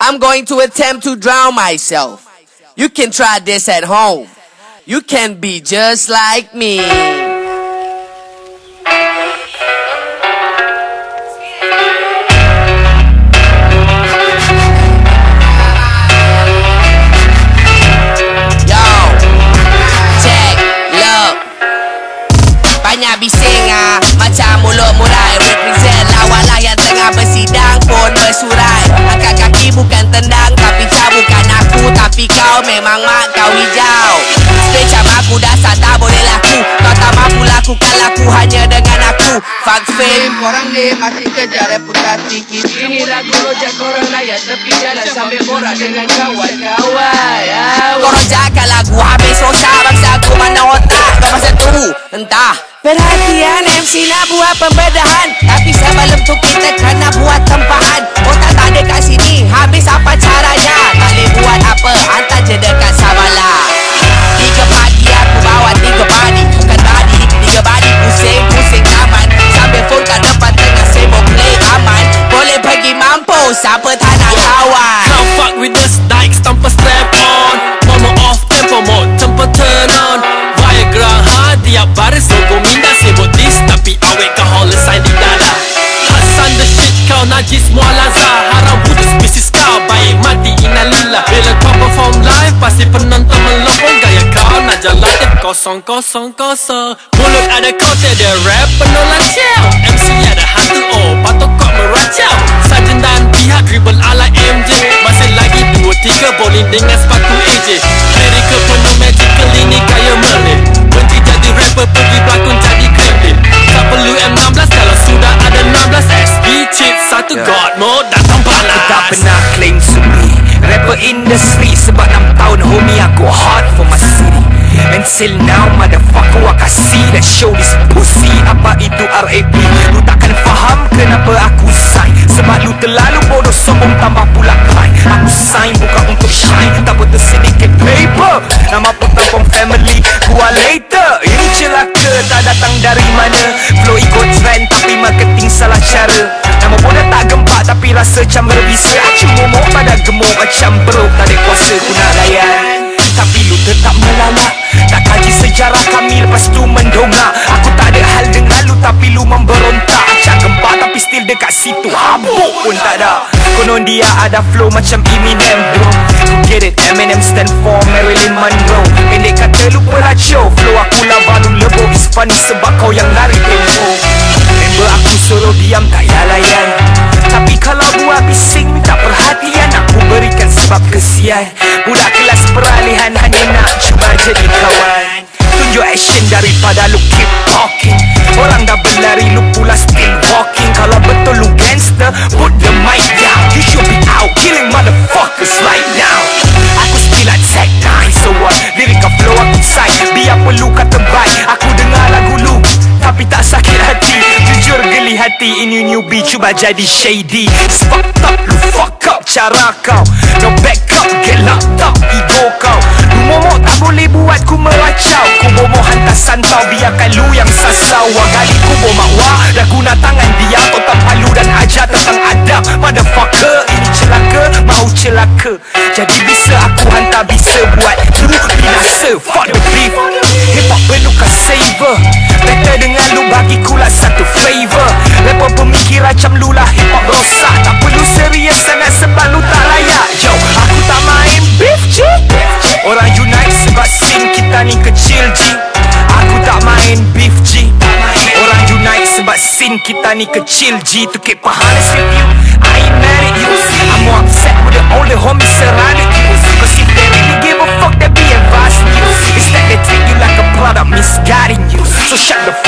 I'm going to attempt to drown myself. You can try this at home. You can be just like me. Fuck fame Korang ni masih kejar reputasi Kini ni lagu rojak korang layan Tepi jalan sambil borak dengan kawan-kawan. Kau rojakan lagu habis otak Bangsa aku mana otak? Kau masa tunggu Entah. Perhatian MC nak buat pembedahan. Tapi sebelum tu kita kena buat tempahan. Otak tak ada kat sini Siapa tak nak kawan Can't fuck with the dykes tanpa strap on. Mama off tempo mode tempat turn on. Viagra ha tiap baris logo minda sibuk dis. Tapi awet kau holler sign di dada. Hasan the shit kau najis mualaza Haram wudhu species kau baik mati inalillah Bila kau perform live pasti penonton melopong Gaya kau nak jalan kosong kosong kosong. Mulut ada kau tiada rap penuh lancau MC ada hantu oh patut Rapper industry Sebab 6 tahun homie aku hard for my city. Until now motherfucker can see that show this pussy. Apa itu RAP Lu takkan faham kenapa aku sign? Sebab lu terlalu bodoh sombong tambah pula cry Aku sign bukan untuk shine Tak betul sedikit paper. Nama petapong family Gua later. Ini celaka tak datang dari mana? Flow ikut trend tapi marketing salah cara. Nama bodoh tak gempak tapi rasa macam berbisa gemuk macam bro Tak ada kuasa ku nak layan. Tapi lu tetap melalak Tak kaji sejarah kami lepas tu mendongak. Aku tak ada hal dengan lu tapi lu memberontak. Macam gempak tapi still dekat situ. Habuk pun tak ada. Konon dia ada flow macam Eminem bro. Get it? Eminem stand for Marilyn Monroe. Pendek kata lu pelacur Flow aku lava lu lebo is funny sebab kau yang lari tempo. Member aku suruh diam tak payah layan Tunjuk action daripada lu keep talking Orang dah berlari lu pula still walking. Kalau betul lu gangster put the mic down. You should be out killing motherfuckers right now. Aku still attack nine so what? Lirika flow aku side. Biar perlu kata bye. Aku dengar lagu lu Tapi tak sakit hati. Jujur geli hati Ini newbie cuba jadi shady. Fucked up Lu fuck up cara kau. No back up Get locked up Ego kau santau Biarkan lu yang sasau. Wagali ku bomak wah Dah guna tangan dia. Kau tak palu dan ajar tentang adab. Motherfucker Ini celaka. Mau celaka. Jadi bisa aku hantar Bisa buat Lu binasa. Fuck the beef. Hip hop perlukan saver. Better dengan lu bagi ku lah satu flavor. Rapper pemikir macam lu lah hip hop rosak sebab kita ni kecil G To keep honest with you I ain't mad at you I'm more upset with the older homies surrounding you Cause if they really give a fuck they be advising you. Instead they treat you like a product misguiding you So shut the fuck